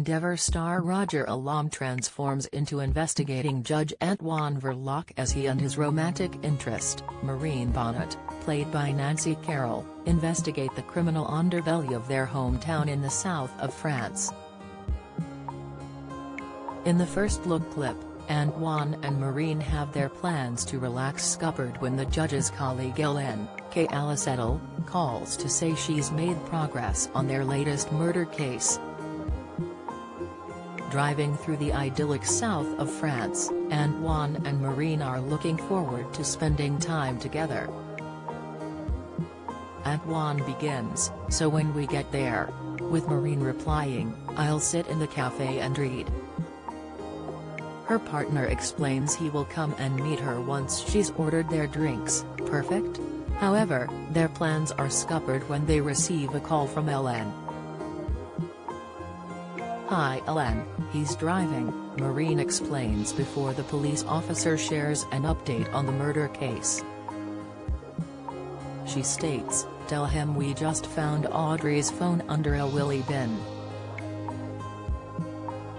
Endeavour star Roger Allam transforms into investigating Judge Antoine Verlaque as he and his romantic interest, Marine Bonnet, played by Nancy Carroll, investigate the criminal underbelly of their hometown in the south of France. In the first look clip, Antoine and Marine have their plans to relax scuppered when the judge's colleague Hélène, Keala Settle, calls to say she's made progress on their latest murder case. Driving through the idyllic south of France, Antoine and Marine are looking forward to spending time together. Antoine begins, so when we get there. With Marine replying, I'll sit in the cafe and read. Her partner explains he will come and meet her once she's ordered their drinks, perfect? However, their plans are scuppered when they receive a call from Hélène. Hi Hélène, he's driving, Marine explains before the police officer shares an update on the murder case. She states, tell him we just found Audrey's phone under a willy bin.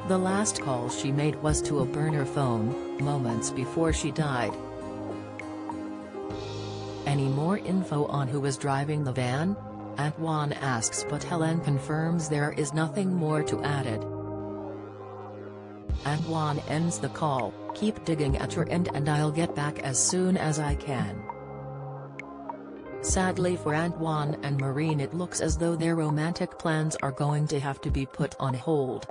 The last call she made was to a burner phone, moments before she died. Any more info on who was driving the van? Antoine asks but Helen confirms there is nothing more to added. Antoine ends the call, keep digging at your end and I'll get back as soon as I can. Sadly for Antoine and Marine it looks as though their romantic plans are going to have to be put on hold.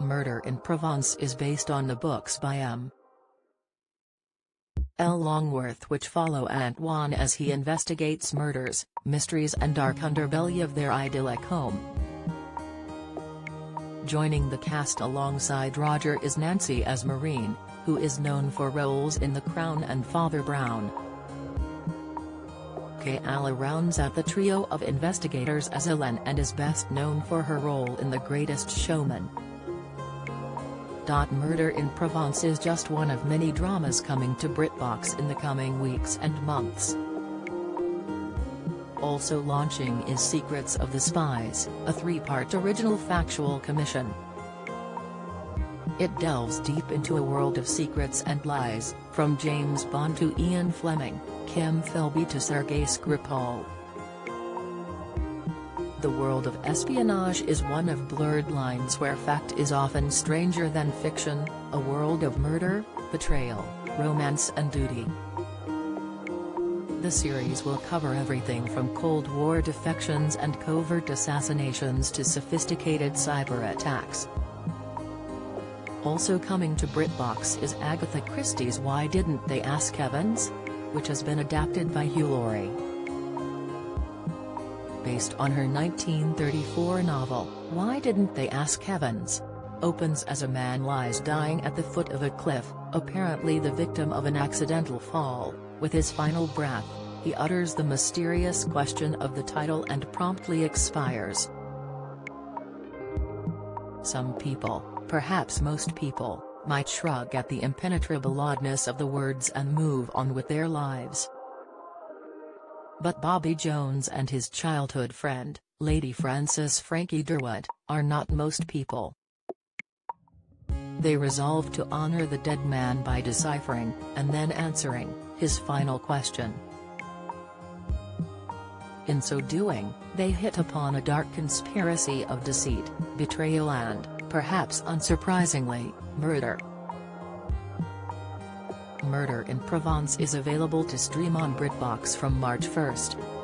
Murder in Provence is based on the books by M. L. Longworth which follow Antoine as he investigates murders, mysteries and dark underbelly of their idyllic home. Joining the cast alongside Roger is Nancy as Marine, who is known for roles in The Crown and Father Brown. Keala rounds out the trio of investigators as Ellen and is best known for her role in The Greatest Showman. Murder in Provence is just one of many dramas coming to BritBox in the coming weeks and months. Also launching is Secrets of the Spies, a three-part original factual commission. It delves deep into a world of secrets and lies, from James Bond to Ian Fleming, Kim Philby to Sergei Skripal. The world of espionage is one of blurred lines where fact is often stranger than fiction, a world of murder, betrayal, romance and duty. The series will cover everything from Cold War defections and covert assassinations to sophisticated cyber attacks. Also coming to BritBox is Agatha Christie's Why Didn't They Ask Evans? which has been adapted by Hugh Laurie based on her 1934 novel, Why Didn't They Ask Evans? opens as a man lies dying at the foot of a cliff, apparently the victim of an accidental fall, with his final breath, he utters the mysterious question of the title and promptly expires. Some people, perhaps most people, might shrug at the impenetrable oddness of the words and move on with their lives. But Bobby Jones and his childhood friend, Lady Frances Frankie Derwent, are not most people. They resolve to honor the dead man by deciphering, and then answering, his final question. In so doing, they hit upon a dark conspiracy of deceit, betrayal and, perhaps unsurprisingly, murder. Murder in Provence is available to stream on BritBox from March 1.